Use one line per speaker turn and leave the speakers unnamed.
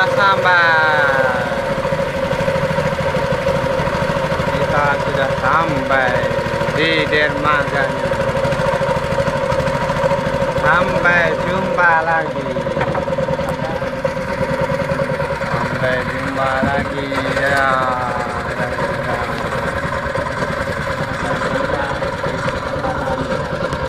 sudah sampai kita sudah sampai di dermaganya. Sampai jumpa lagi.